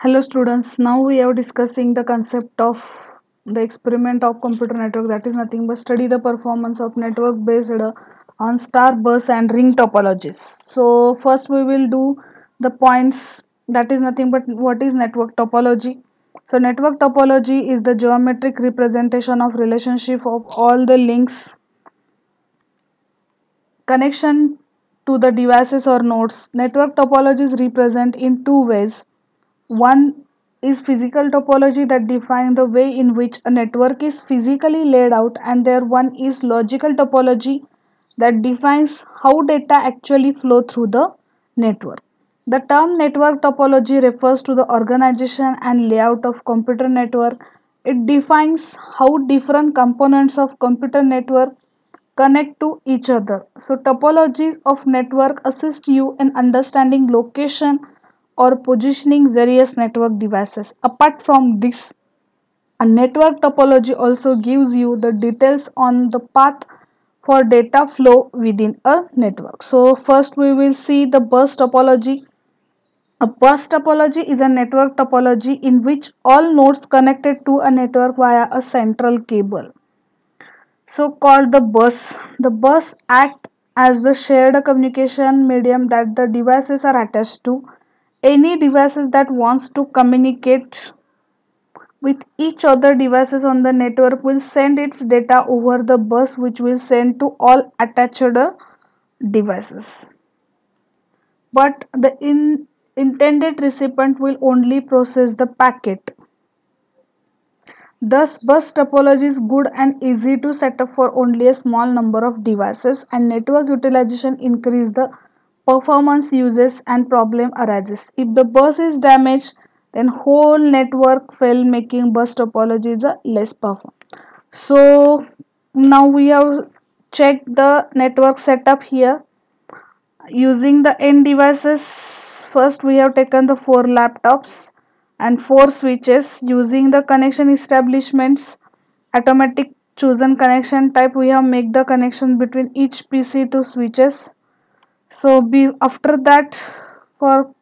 Hello students, now we are discussing the concept of the experiment of computer network that is nothing but study the performance of network based on star bus and ring topologies. So first we will do the points that is nothing but what is network topology. So network topology is the geometric representation of relationship of all the links connection to the devices or nodes. Network topologies represent in two ways one is physical topology that defines the way in which a network is physically laid out, and there one is logical topology that defines how data actually flow through the network. The term network topology refers to the organization and layout of computer network. It defines how different components of computer network connect to each other. So topologies of network assist you in understanding location or positioning various network devices. Apart from this, a network topology also gives you the details on the path for data flow within a network. So first we will see the bus topology. A bus topology is a network topology in which all nodes connected to a network via a central cable. So called the bus. The bus act as the shared communication medium that the devices are attached to any devices that wants to communicate with each other devices on the network will send its data over the bus which will send to all attached devices. But the in, intended recipient will only process the packet. Thus, bus topology is good and easy to set up for only a small number of devices and network utilization increase the performance uses and problem arises. If the bus is damaged, then whole network fail making bus topology is a less perform. So now we have checked the network setup here. Using the end devices, first we have taken the four laptops and four switches using the connection establishments automatic chosen connection type we have make the connection between each pc to switches so be after that for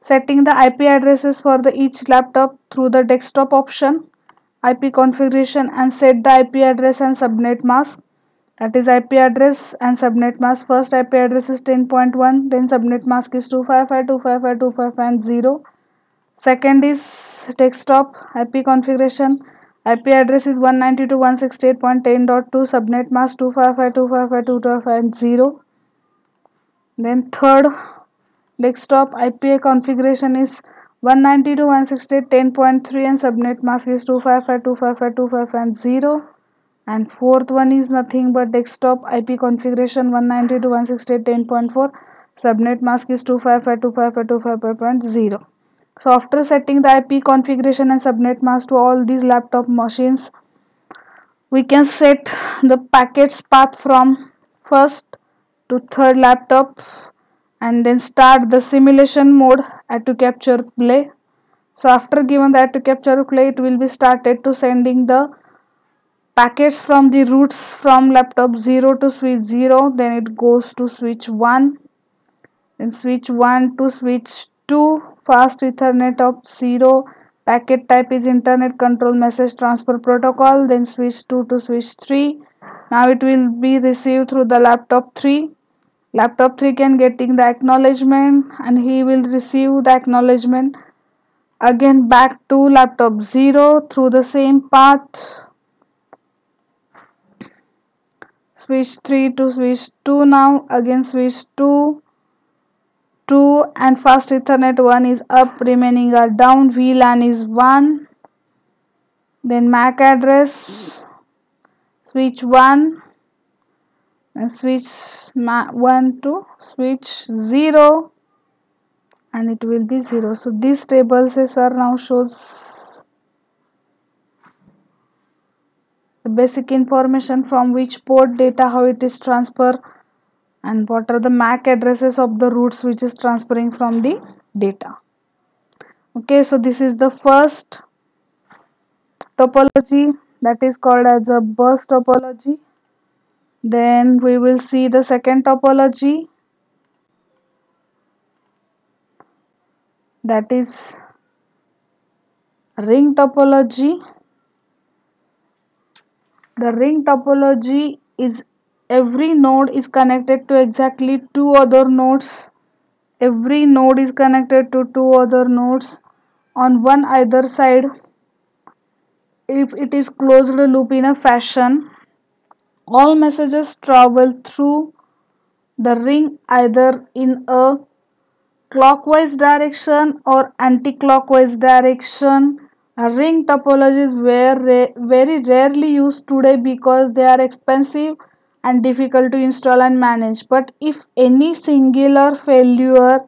setting the ip addresses for the each laptop through the desktop option ip configuration and set the ip address and subnet mask. That is ip address and subnet mask. First ip address is 10.1 then subnet mask is 255.255.255.0 second is desktop ip configuration. Ip address is 192.168.10.2 subnet mask 255.255.255.0 then third desktop ip configuration is 192.168.10.3 and subnet mask is 255.255.255.0 and fourth one is nothing but desktop ip configuration 192.168.10.4 subnet mask is 255.255.255.0 so after setting the IP configuration and subnet mask to all these laptop machines, we can set the packets path from first to third laptop and then start the simulation mode at to capture play. So after given that to capture play, it will be started to sending the packets from the routes from laptop 0 to switch 0 then it goes to switch 1 then switch 1 to switch 2 fast ethernet of 0 packet type is internet control message transfer protocol then switch 2 to switch 3 now it will be received through the laptop 3 laptop 3 can getting the acknowledgement and he will receive the acknowledgement. Again back to laptop 0 through the same path. Switch 3 to switch 2 now. Again switch 2 2 and fast ethernet 1 is up. Remaining are down. VLAN is 1 then MAC address switch 1 and switch 1 to switch 0 and it will be 0 so these tables eh, are now shows the basic information from which port data how it is transferred and what are the MAC addresses of the routes which is transferring from the data. Okay, so this is the first topology that is called as a bus topology. Then we will see the second topology. That is ring topology. The ring topology is every node is connected to exactly two other nodes. Every node is connected to two other nodes on one either side if it is closed loop in a fashion all messages travel through the ring either in a clockwise direction or anti-clockwise direction. Ring topologies were very rarely used today because they are expensive and difficult to install and manage. But if any singular failure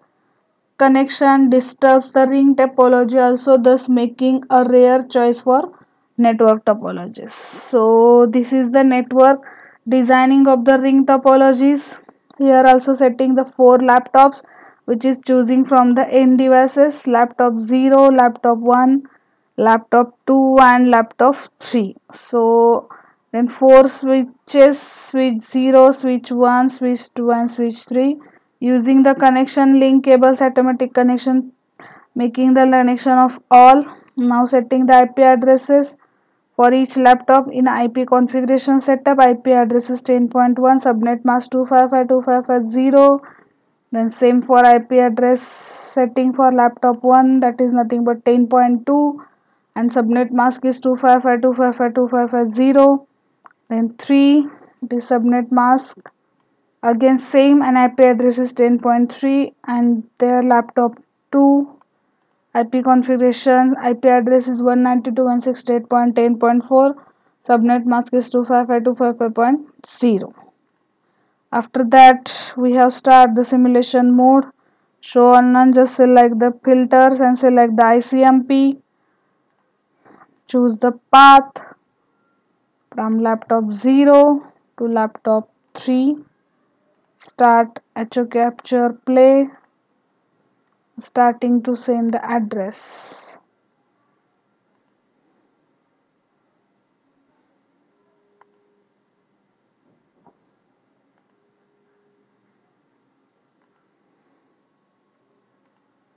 connection disturbs the ring topology also thus making a rare choice for network topologies. So this is the network designing of the ring topologies. Here also setting the four laptops which is choosing from the end devices laptop 0 laptop 1 laptop 2 and laptop 3 so then four switches switch 0 switch 1 switch 2 and switch 3 using the connection link cables automatic connection making the connection of all. Now setting the ip addresses for each laptop in ip configuration setup ip address is 10.1 subnet mask 255.255.0 then same for ip address setting for laptop 1 that is nothing but 10.2 and subnet mask is 255.255.255.0 then 3 it is subnet mask. Again same and ip address is 10.3 and their laptop 2 ip configuration ip address is 192.168.10.4 subnet mask is 255.255.0 after that we have start the simulation mode. Show on none just select the filters and select the icmp choose the path from laptop 0 to laptop 3 start echo capture play starting to send the address.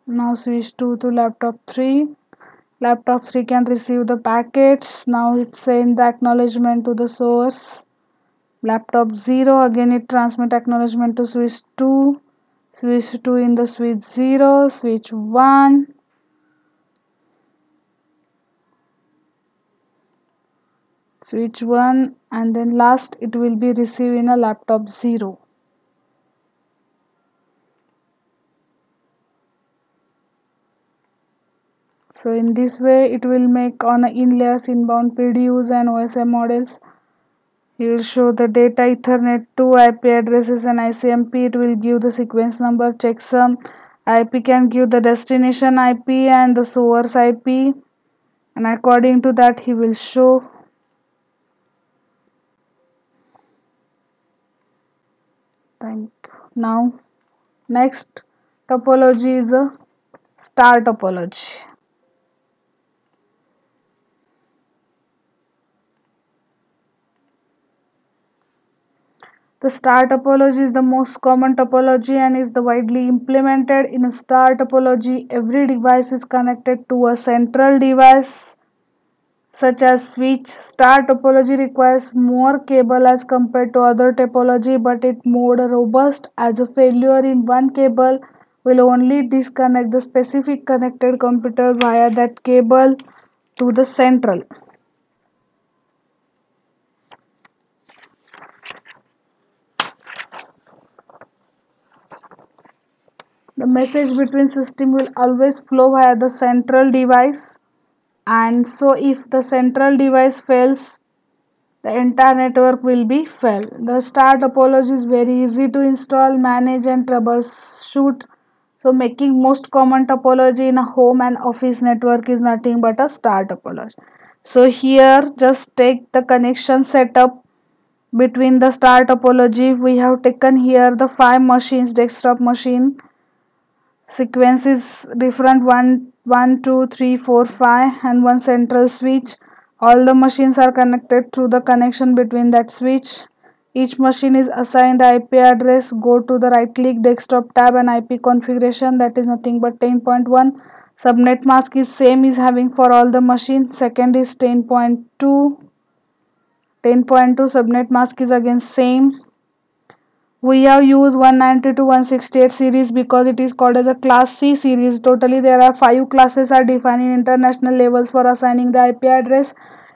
Now switch to to laptop 3 laptop 3 can receive the packets. Now it send the acknowledgement to the source. Laptop 0 again it transmit acknowledgement to switch 2 switch 2 in the switch 0 switch 1 switch 1 and then last it will be received in a laptop 0 so in this way it will make on in layers inbound PDUs and OSI models you will show the data ethernet to IP addresses and ICMP it will give the sequence number checksum. IP can give the destination IP and the source IP and according to that he will show. Thank you. Now next topology is a star topology The star topology is the most common topology and is the widely implemented. In a star topology, every device is connected to a central device such as switch. Star topology requires more cable as compared to other topology but it more robust as a failure in one cable will only disconnect the specific connected computer via that cable to the central. the message between system will always flow via the central device. And so if the central device fails the entire network will be fail the star topology is very easy to install manage and troubleshoot. So making most common topology in a home and office network is nothing but a star topology. So here just take the connection setup. Between the star topology we have taken here the five machines desktop machine sequence is different. 1 1 2 3 4 5 and one central switch. All the machines are connected through the connection between that switch. Each machine is assigned the ip address. Go to the right click desktop tab and ip configuration that is nothing but 10.1 subnet mask is same is having for all the machine. Second is 10.2 10.2 subnet mask is again same we have used 192.168 series because it is called as a class C series. Totally there are five classes are defined in international levels for assigning the IP address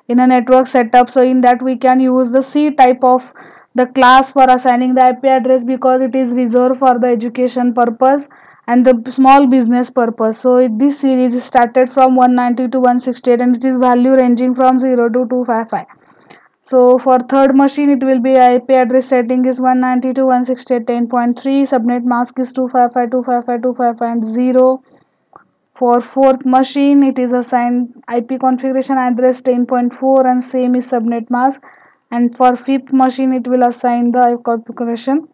in a network setup. So in that we can use the C type of the class for assigning the IP address because it is reserved for the education purpose and the small business purpose. So this series started from 190 to 168 and it is value ranging from 0 to 255 so for third machine it will be IP address setting is 190 to 168.10.3 subnet mask is 255 255 255 0 for fourth machine it is assigned IP configuration address 10.4 and same is subnet mask. And for fifth machine it will assign the IP configuration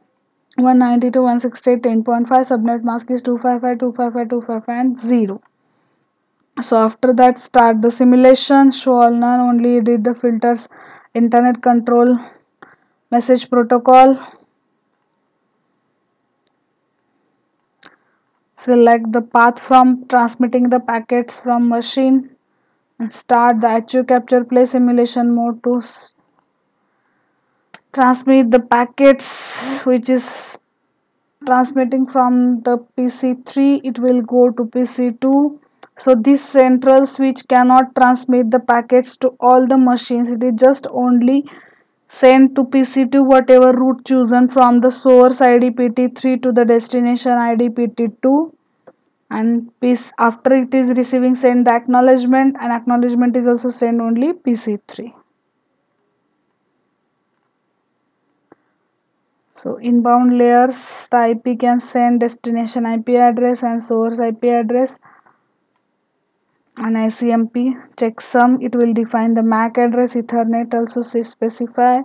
190 to 168 10.5 subnet mask is 255 255 255 and 0 so after that start the simulation. Show all none only did the filters internet control message protocol. Select the path from transmitting the packets from machine and start the HU capture play simulation mode to transmit the packets which is transmitting from the PC3 it will go to PC2 so this central switch cannot transmit the packets to all the machines it is just only send to PC2 whatever route chosen from the source ID PT3 to the destination ID PT2 and after it is receiving send the acknowledgement and acknowledgement is also sent only PC3 so inbound layers the ip can send destination ip address and source ip address and icmp checksum it will define the mac address ethernet also specify.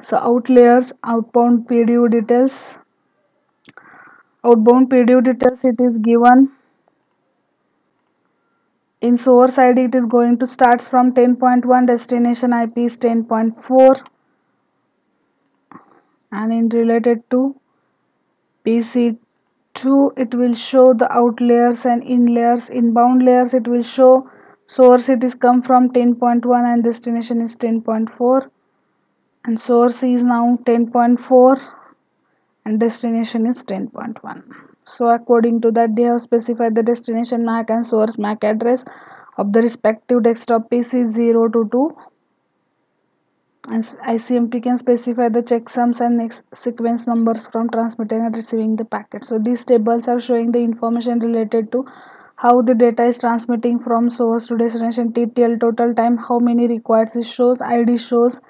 So out layers outbound pdu details. Outbound pdu details it is given. In source id it is going to starts from 10.1 destination ip is 10.4 and in related to PC2 it will show the out layers and in layers. Inbound layers it will show source. It is come from 10.1 and destination is 10.4 and source is now 10.4 and destination is 10.1 so according to that they have specified the destination MAC and source MAC address of the respective desktop PC 0 to 2 and ICMP can specify the checksums and sequence numbers from transmitting and receiving the packet. So these tables are showing the information related to how the data is transmitting from source to destination, TTL, total time, how many requires it shows, ID shows,